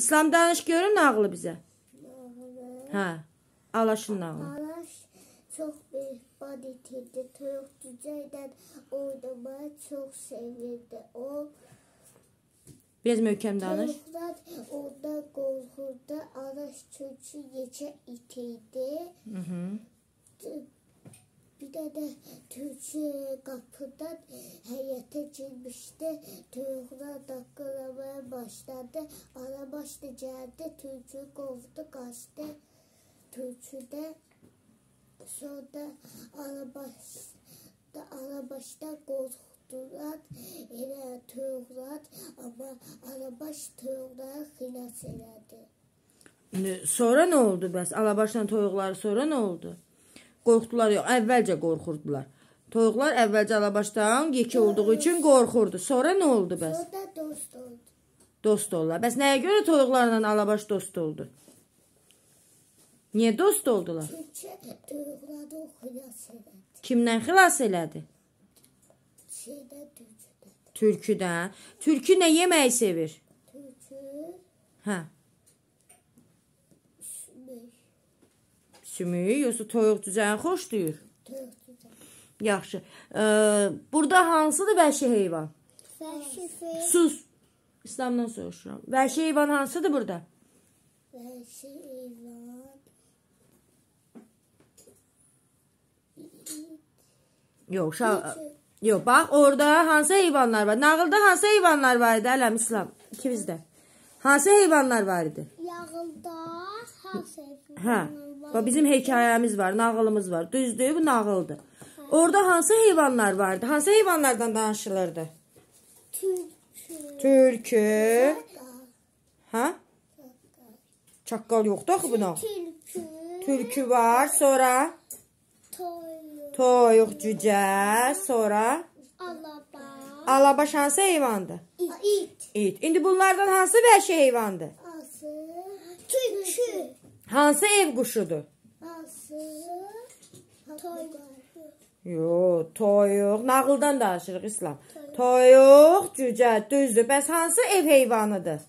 İslam danış görüm nağılı bizə. Nağılı. Hə. Alaşın nağılı. Araş çok berbat etirdi. Toyuq cüceyle oynamayı çok sevirdi. O Biraz möhkəm danış. Toyuqlar ondan qorxurdu. Araş çünki yecə itirdi. Mhm. Bir dənə tülkü qapıdan həyətə girmişdi. Toyuqlar daqqalamaya başladı. Arabaş da gəldi. Tülkü qovdu, qaçdı. Tülkü də sonra arabaş da arabaşdan qorxdular. Elə toyuqlar, amma arabaş toyuqları xilas elədi. Sonra nə oldu bəs? Alabaşla toyuqları sonra nə oldu? Qorxdular yox, əvvəlcə qorxurdular. Toyuqlar əvvəlcə alabaşdan yekə olduğu üçün qorxurdu. Sonra nə oldu bəs? Sonra dost oldu. Dost oldular. Bəs nəyə görə toyuqlarla alabaş dost oldu? Niyə dost oldular? Çünki toyuqları xilas elədi. Kimdən xilas elədi? Şeydən tülküdən. Tülküdən. Tülkü nə yeməyi sevir? Tülkü Hə, sümük. Sümüyü yoxsa toyuq cücəni xoşlayır? Toyuq cücə. Yaxşı. Ə, burada hansıdır vəhşi heyvan? Vəhşi fil. Sus. İslamdan soruşuram. Vəhşi heyvan hansıdır burada? Vəhşi heyvan. Yox, şa. Yox, bax orada hansı heyvanlar var? Nağılda hansı heyvanlar var idi? Ələm İslam. İkimizdə. Hansı heyvanlar var idi? Yağılda Hə. Bax bizim hekayəmiz var, nağılımız var. Düzdür, bu nağıldır. Orada hansı heyvanlar vardı? Hansı heyvanlardan danışılırdı? Tülkü. Tülkü. Hə? Çaqqal yoxdur axı buna. Tülkü. Tülkü var, sonra Toyuq. toyuq cücə, sonra Alaba. alabaş hansı heyvandır? İt. İt. İndi bunlardan hansı vəhşi heyvandır? Ası. Tülkü. Hansı ev quşudur? Ası. Toyuq. Yox, toyuq. Nağıldan danışırıq İslam. Toyuq, cücə, düzdür. Bəs hansı ev heyvanıdır?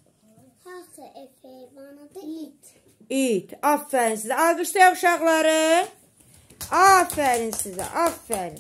Hansı ev heyvanıdır? İt. İt. Aferin sizə. Alqışlayaq uşaqları. Aferin sizə. Aferin.